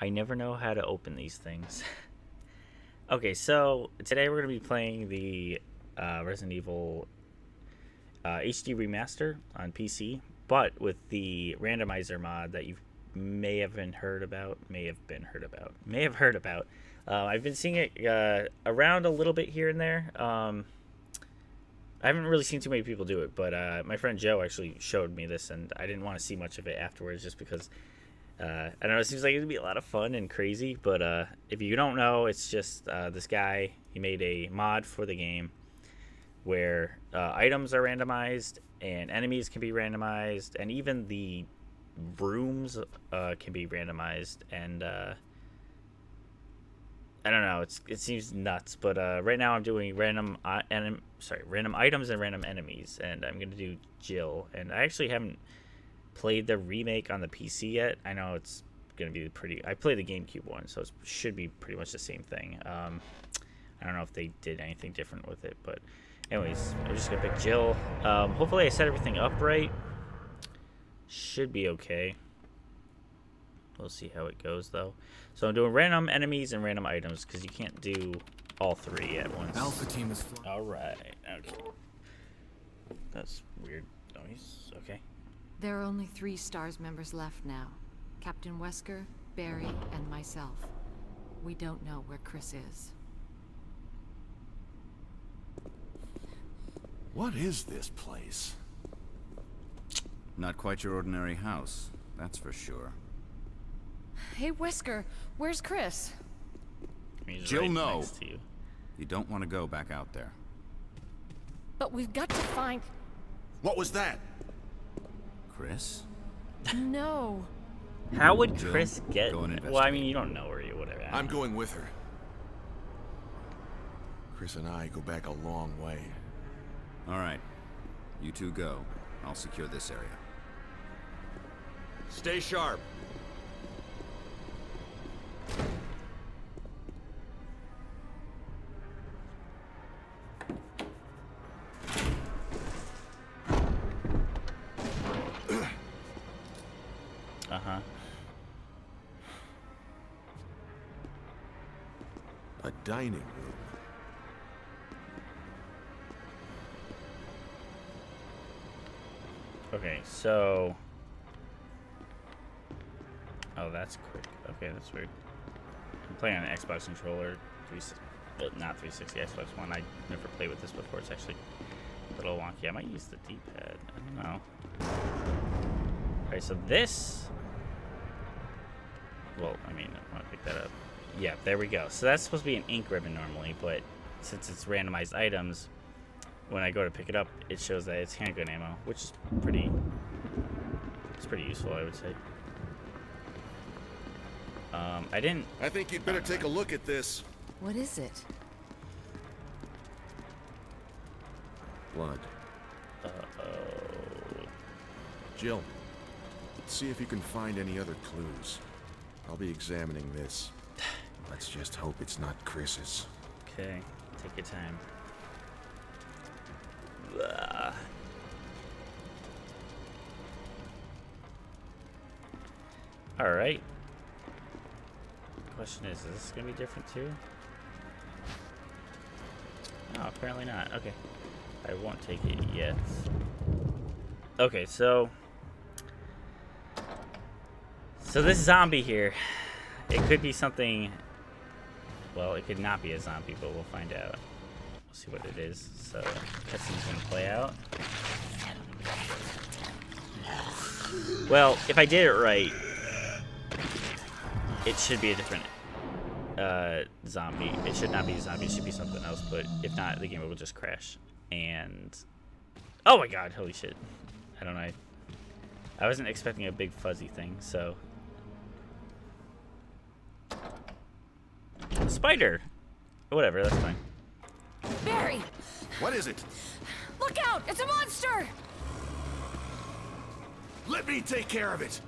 I never know how to open these things. okay, so today we're going to be playing the uh, Resident Evil uh, HD Remaster on PC, but with the randomizer mod that you may have been heard about, may have been heard about, may have heard about. Uh, I've been seeing it uh, around a little bit here and there. Um, I haven't really seen too many people do it, but uh, my friend Joe actually showed me this, and I didn't want to see much of it afterwards just because uh, I don't know. It seems like it'd be a lot of fun and crazy, but uh, if you don't know, it's just uh, this guy. He made a mod for the game where uh, items are randomized and enemies can be randomized, and even the rooms uh, can be randomized. And uh, I don't know. It's it seems nuts, but right now I'm doing random uh, sorry random items and random enemies, and I'm gonna do Jill. And I actually haven't played the remake on the PC yet. I know it's going to be pretty. I played the GameCube one, so it should be pretty much the same thing. Um, I don't know if they did anything different with it, but anyways, I'm just gonna pick Jill. Um, hopefully, I set everything up right. Should be okay. We'll see how it goes though. So I'm doing random enemies and random items because you can't do all three at once. Alpha team is. All right. Okay. That's weird noise. Okay. There are only three STARS members left now. Captain Wesker, Barry, and myself. We don't know where Chris is. What is this place? Not quite your ordinary house, that's for sure. Hey, Wesker, where's Chris? He's Jill, right no. next to you. You don't want to go back out there. But we've got to find... What was that? Chris? No. How would Chris get? go and Well, I mean, you don't know where you whatever. I I'm know. going with her. Chris and I go back a long way. All right. You two go. I'll secure this area. Stay sharp. Dining room. Okay, so. Oh, that's quick. Okay, that's weird. I'm playing on an Xbox controller, three, well, uh, not 360, Xbox One. I never played with this before. It's actually a little wonky. I might use the D-pad. I don't know. Okay, so this. Well, I mean, I want to pick that up. Yeah, there we go. So that's supposed to be an ink ribbon normally, but since it's randomized items, when I go to pick it up, it shows that it's handgun ammo, which is pretty. It's pretty useful, I would say. Um, I didn't. I think you'd better take a look at this. What is it? Blood. Uh oh. Jill, see if you can find any other clues. I'll be examining this. Let's just hope it's not Chris's. Okay, take your time. All right. Question is, is this gonna be different too? No, apparently not. Okay, I won't take it yet. Okay, so so this zombie here, it could be something well, it could not be a zombie, but we'll find out. We'll see what it is. So, cutscene's gonna play out. Well, if I did it right, it should be a different uh, zombie. It should not be a zombie. It should be something else. But if not, the game will just crash. And oh my god, holy shit! I don't know. I, I wasn't expecting a big fuzzy thing, so spider. Whatever, that's fine. Barry! What is it? Look out! It's a monster! Let me take care of it.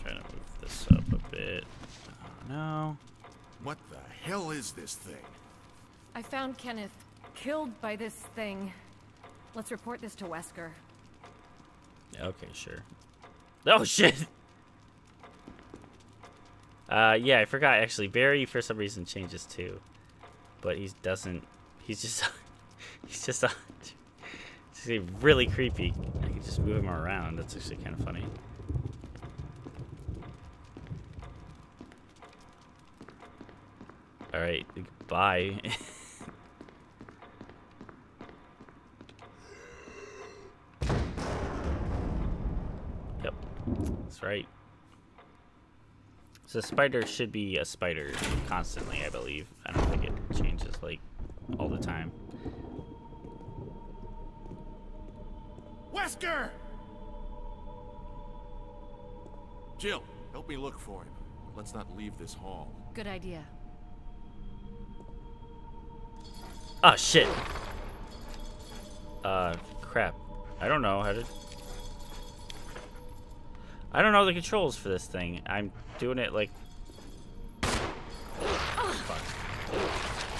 Try to move this up a bit. Oh, no. What the hell is this thing? I found Kenneth killed by this thing. Let's report this to Wesker. Okay, sure. Oh shit. Uh, yeah, I forgot actually. Barry for some reason changes too, but he doesn't. He's just. he's just. he's really creepy. I can just move him around. That's actually kind of funny. All right, bye. Right. So spider should be a spider constantly, I believe. I don't think it changes like all the time. Wesker! Jill, help me look for him. Let's not leave this hall. Good idea. Oh shit. Uh, crap. I don't know how to. I don't know the controls for this thing. I'm doing it like. Fuck.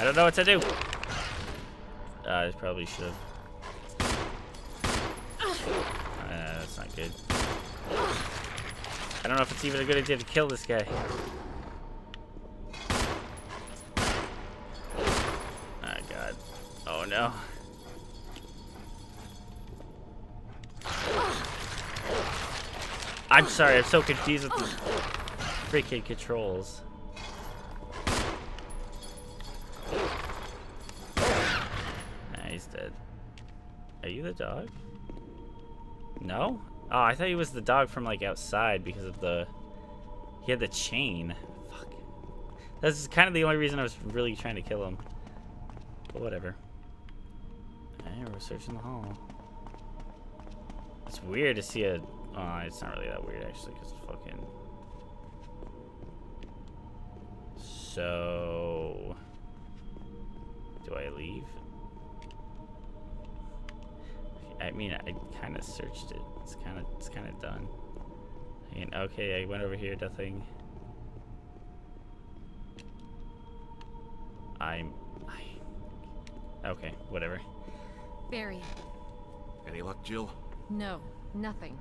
I don't know what to do. Uh, I probably should have. Uh, that's not good. I don't know if it's even a good idea to kill this guy. Oh god. Oh no. I'm sorry, I'm so confused with the freaking controls. Nah, he's dead. Are you the dog? No? Oh, I thought he was the dog from like outside because of the... He had the chain. Fuck. That's kind of the only reason I was really trying to kill him. But whatever. Hey, we're searching the hall. It's weird to see a... Oh, it's not really that weird actually, because fucking... So... Do I leave? I mean, I kind of searched it. It's kind of, it's kind of done. And okay, I went over here, nothing. I'm, I, okay, whatever. Barry. Any luck, Jill? No, nothing.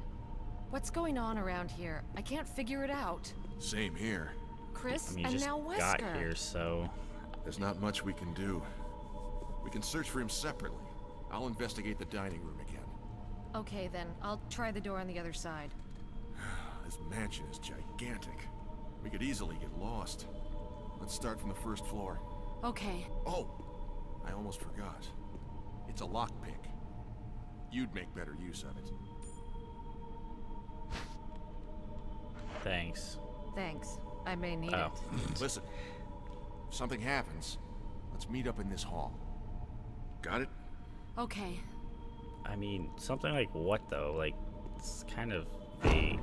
What's going on around here? I can't figure it out. Same here. Chris I mean, and just now got here, so There's not much we can do. We can search for him separately. I'll investigate the dining room again. Okay then, I'll try the door on the other side. This mansion is gigantic. We could easily get lost. Let's start from the first floor. Okay. Oh, I almost forgot. It's a lockpick. You'd make better use of it. Thanks. Thanks. I may need Oh. it. Listen, if something happens, let's meet up in this hall. Got it? Okay. I mean, something like what though? Like, it's kind of vague.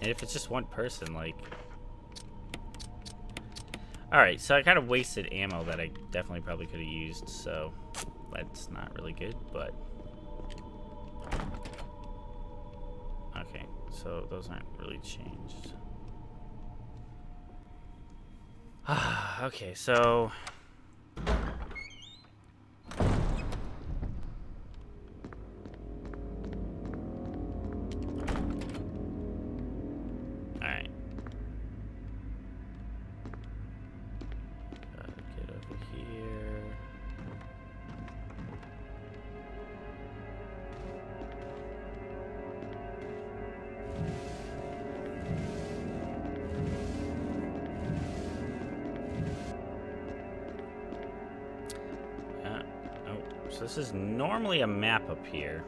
And if it's just one person, like... Alright, so I kind of wasted ammo that I definitely probably could have used, so that's not really good, but... Okay, so those aren't really changed. okay, so... so this is normally a map up here.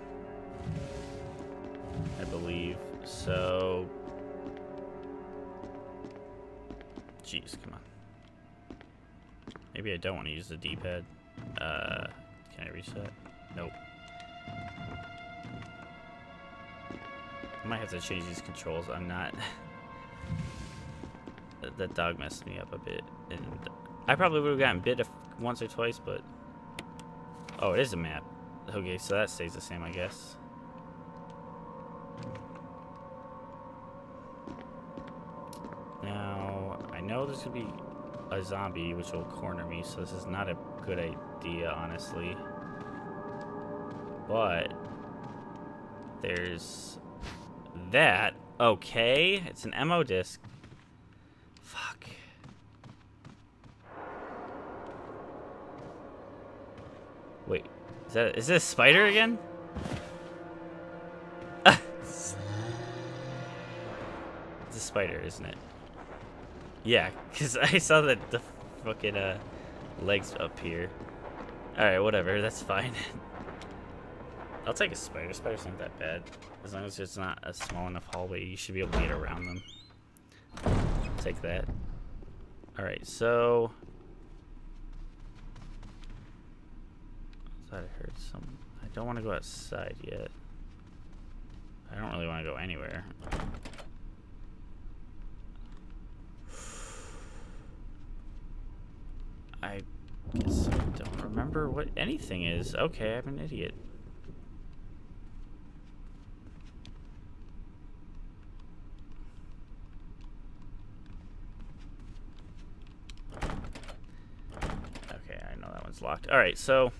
I believe. So Jeez, come on. Maybe I don't want to use the D-pad. Uh, can I reset? Nope. I might have to change these controls. I'm not. that, dog messed me up a bit, and I probably would have gotten bit if, once or twice, but oh, it is a map. Okay, so that stays the same, I guess. Now, I know there's gonna be a zombie which will corner me, so this is not a good idea, honestly. But There's that. Okay, it's an MO disc. Fuck. Wait, is that is this spider again? it's a spider, isn't it? Yeah, because I saw that the fucking uh, legs up here. Alright, whatever, that's fine. I'll take a spider. Spiders aren't that bad. As long as it's not a small enough hallway, you should be able to get around them. Take that. Alright, so... thought I heard some... I don't want to go outside yet. I don't really want to go anywhere. I guess I don't remember what anything is. Okay, I'm an idiot. Okay, I know that one's locked. Alright, so...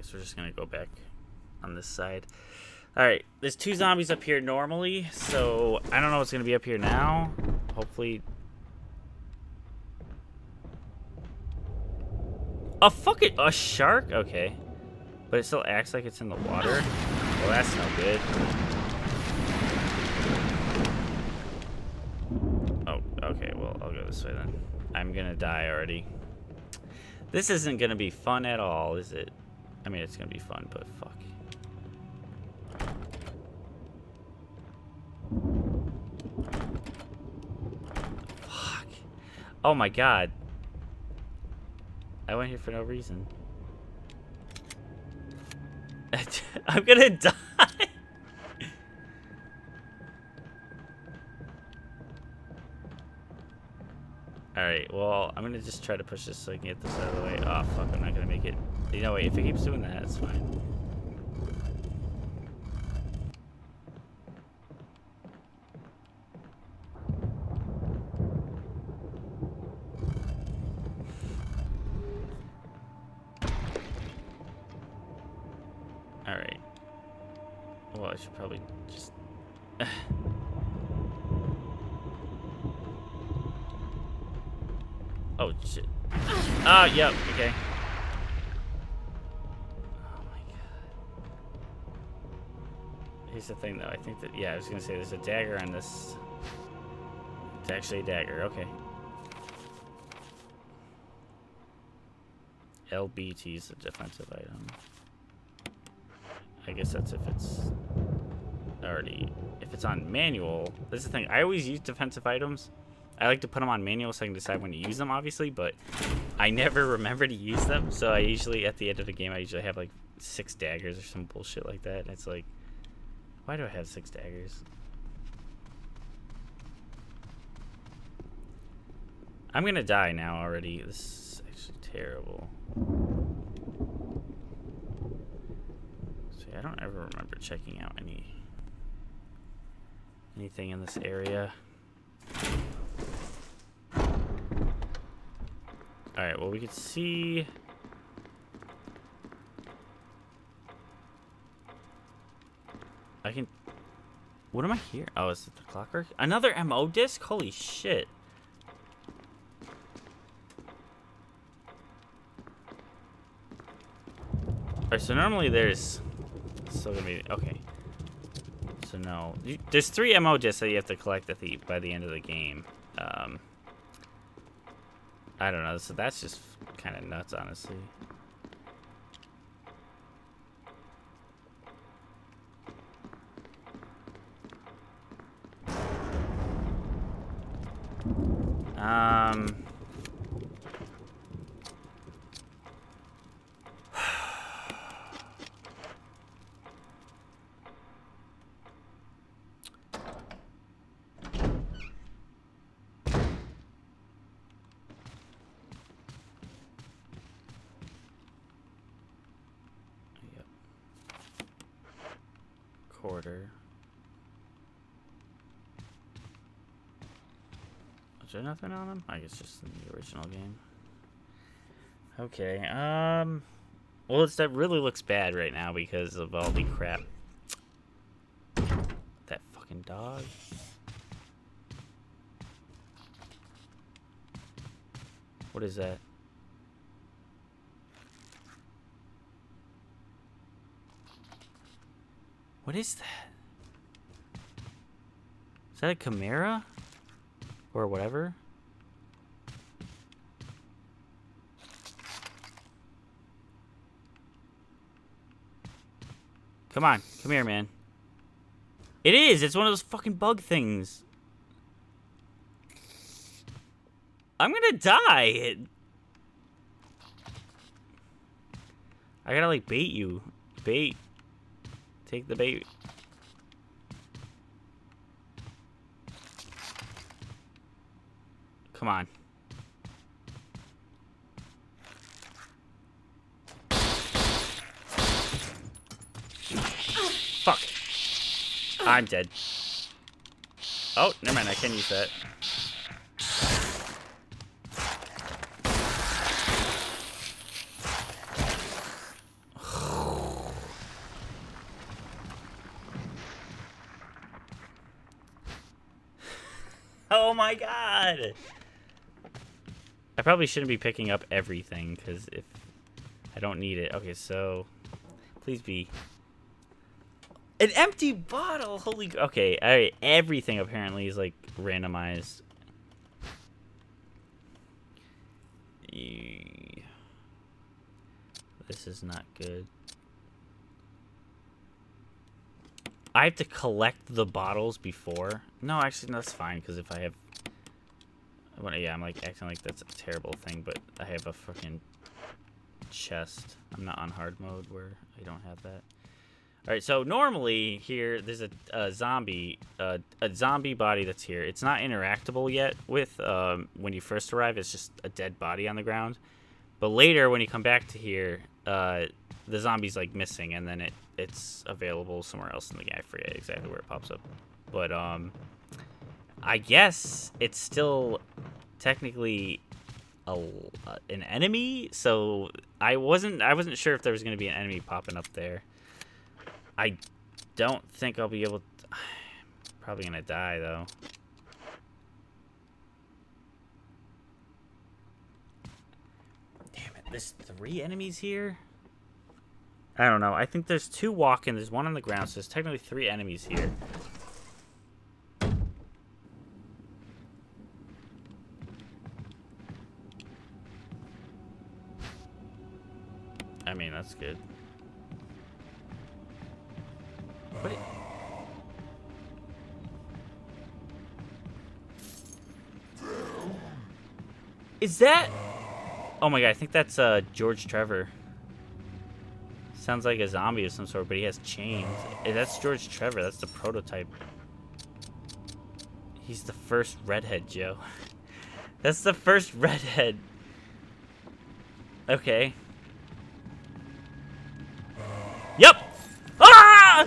Guess we're just gonna go back on this side. Alright, there's two zombies up here normally, so I don't know what's gonna be up here now. Hopefully... A fucking... A shark? Okay. But it still acts like it's in the water? Well, that's no good. Oh, okay, well, I'll go this way then. I'm gonna die already. This isn't gonna be fun at all, is it? I mean, it's gonna be fun, but fuck. Fuck. Oh my god. I went here for no reason. I'm gonna die. Alright, well, I'm gonna just try to push this so I can get this out of the way. Oh, fuck, I'm not gonna make it. You know, wait, if it keeps doing that, it's fine. Ah, yep, okay. Oh my god. Here's the thing, though. I think that... Yeah, I was gonna say there's a dagger on this... It's actually a dagger, okay. LBT is a defensive item. I guess that's if it's already if it's on manual. This is the thing. I always use defensive items. I like to put them on manual so I can decide when to use them, obviously, but I never remember to use them. So I usually, at the end of the game, I usually have like six daggers or some bullshit like that. And it's like, why do I have six daggers? I'm gonna die now already. This is actually terrible. See, I don't ever remember checking out any anything in this area. Alright, well we could see I can what am I here? Oh, is it the clockwork? Another MO disc? Holy shit. Alright, so normally there's still gonna be okay. So no, there's three MO discs that you have to collect at the by the end of the game. Um, I don't know. So that's just kind of nuts, honestly. Um. Yep. Quarter. Is there nothing on them? I guess just in the original game. Okay, um... Well, it's, that really looks bad right now because of all the crap That fucking dog. What is that? What is that? Is that a chimera? Or whatever? Come on, come here, man. It is. It's one of those fucking bug things. I'm gonna die. I gotta like bait you. Bait. Take the bait. Come on. Fuck. I'm dead. Oh, never mind. I can use that. Oh my god! I probably shouldn't be picking up everything, because if I don't need it. Okay, so please be an empty bottle. Holy. Okay, all right. Everything apparently is like randomized. This is not good. I have to collect the bottles before. No, actually, that's fine because if I have, yeah, I'm like acting like that's a terrible thing, but I have a fucking chest. I'm not on hard mode where I don't have that. All right, so normally here there's a, a zombie, uh, a zombie body that's here. It's not interactable yet with um, when you first arrive. It's just a dead body on the ground. But later, when you come back to here, uh, the zombie's like missing, and then it it's available somewhere else in the game. I forget exactly where it pops up, but um, I guess it's still technically a, uh, an enemy. So I wasn't I wasn't sure if there was going to be an enemy popping up there. I don't think I'll be able. To, probably gonna die though. Damn it! There's three enemies here. I don't know. I think there's two walking. There's one on the ground. So there's technically three enemies here. That's good. What? Is that? Oh my god! I think that's uh George Trevor. Sounds like a zombie of some sort, but he has chains. That's George Trevor. That's the prototype. He's the first redhead, Joe. That's the first redhead. Okay. Yep. Ah!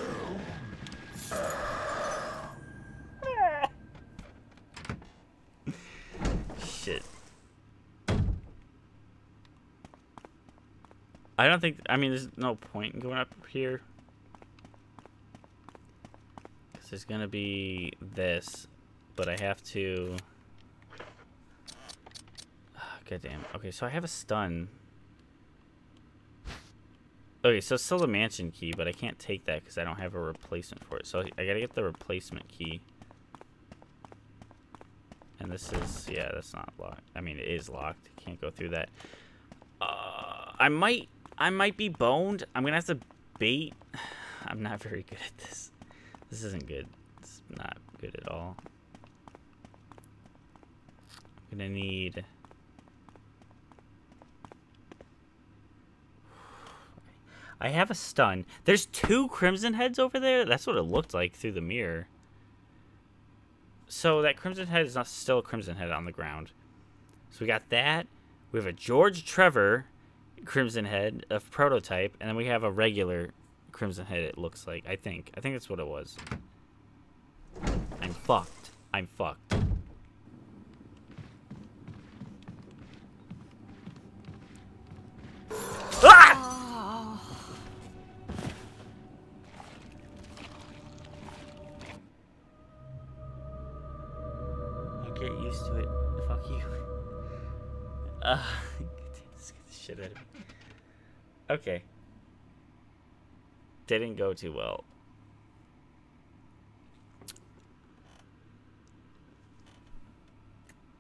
Shit. I don't think. I mean, there's no point in going up here. Because there's going to be this. But I have to. God damn. Okay, so I have a stun. Okay, so it's still the mansion key, but I can't take that because I don't have a replacement for it. So I gotta get the replacement key. And this is, yeah, that's not locked. I mean, it is locked. Can't go through that. Uh, I might, I might be boned. I'm gonna have to bait. I'm not very good at this. This isn't good. It's not good at all. I'm gonna need. I have a stun. There's two crimson heads over there. That's what it looked like through the mirror. So that crimson head is not still a crimson head on the ground. So we got that. We have a George Trevor crimson head of prototype, and then we have a regular crimson head. It looks like. I think. I think that's what it was. I'm fucked. I'm fucked. Ah! get used to it. Fuck you. Uh, get the shit out of me. Okay. Didn't go too well.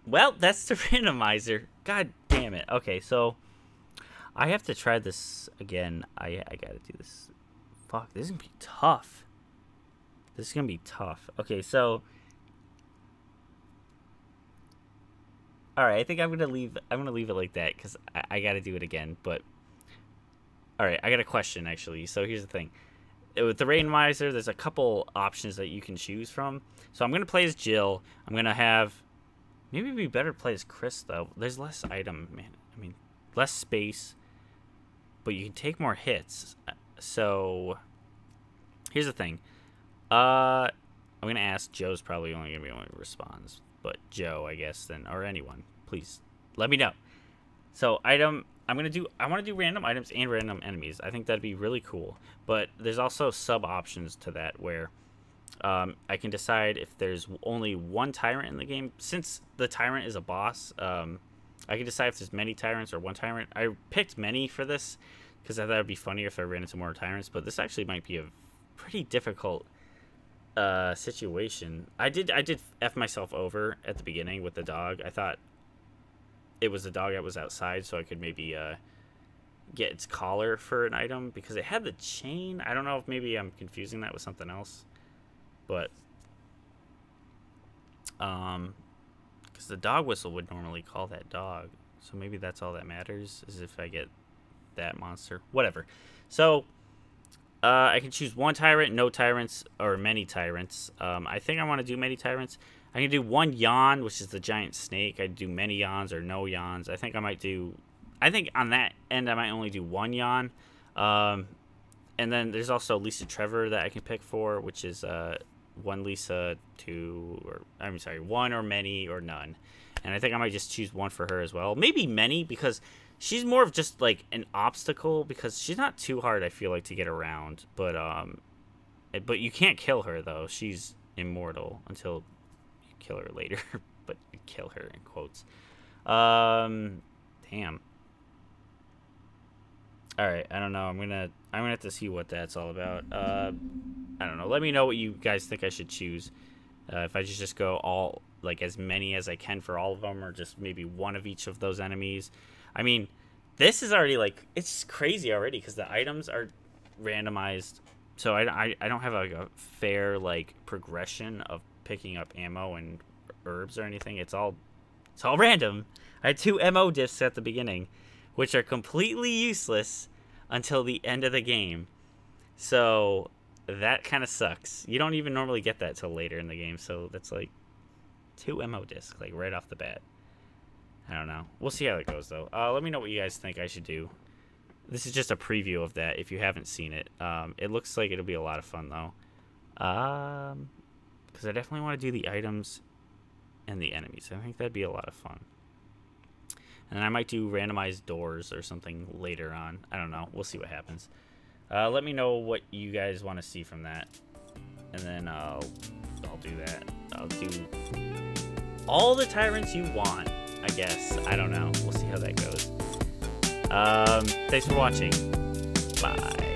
Well, that's the randomizer. God damn it. Okay, so I have to try this again. I I gotta do this. Fuck, this is gonna be tough. This is gonna be tough. Okay, so all right. I think I'm gonna leave. I'm gonna leave it like that because I, I gotta do it again. But all right, I got a question actually. So here's the thing. With the randomizer, there's a couple options that you can choose from. So I'm gonna play as Jill. I'm gonna have maybe be better to play as Chris though. There's less item, man. I mean, less space, but you can take more hits. So here's the thing. Uh, I'm gonna ask. Joe's probably only gonna be the one who responds, but Joe, I guess, then or anyone, please let me know. So item, I'm gonna do. I want to do random items and random enemies. I think that'd be really cool. But there's also sub options to that where um, I can decide if there's only one tyrant in the game. Since the tyrant is a boss, um, I can decide if there's many tyrants or one tyrant. I picked many for this because I thought it'd be funnier if I ran into more tyrants. But this actually might be a pretty difficult uh, situation. I did I did f myself over at the beginning with the dog. I thought it was the dog that was outside, so I could maybe uh, get its collar for an item because it had the chain. I don't know if maybe I'm confusing that with something else, but um, because the dog whistle would normally call that dog, so maybe that's all that matters is if I get that monster, whatever. So uh, I can choose one tyrant, no tyrants, or many tyrants. Um, I think I want to do many tyrants. I can do one yawn, which is the giant snake. I do many yawns or no yawns. I think I might do. I think on that end I might only do one yawn. Um, and then there's also Lisa Trevor that I can pick for, which is uh, one Lisa, two, or I'm sorry, one or many or none. And I think I might just choose one for her as well. Maybe many because she's more of just like an obstacle because she's not too hard. I feel like to get around, but um, but you can't kill her though. She's immortal until kill her later. but kill her in quotes. Um, damn. All right, I don't know. I'm gonna I'm gonna have to see what that's all about. Uh, I don't know. Let me know what you guys think I should choose. Uh, if I just just go all like as many as I can for all of them, or just maybe one of each of those enemies. I mean, this is already like it's crazy already because the items are randomized, so I, I, I don't have a fair like progression of picking up ammo and herbs or anything. It's all it's all random. I had two mo discs at the beginning, which are completely useless until the end of the game. So that kind of sucks. You don't even normally get that till later in the game, so that's like two mo discs like right off the bat. I don't know. We'll see how it goes though. Uh, let me know what you guys think I should do. This is just a preview of that. If you haven't seen it, um, it looks like it'll be a lot of fun though. Um, because I definitely want to do the items and the enemies. I think that'd be a lot of fun. And then I might do randomized doors or something later on. I don't know. We'll see what happens. Uh, let me know what you guys want to see from that, and then I'll I'll do that. I'll do all the tyrants you want. I guess. I don't know. We'll see how that goes. Um, thanks for watching. Bye.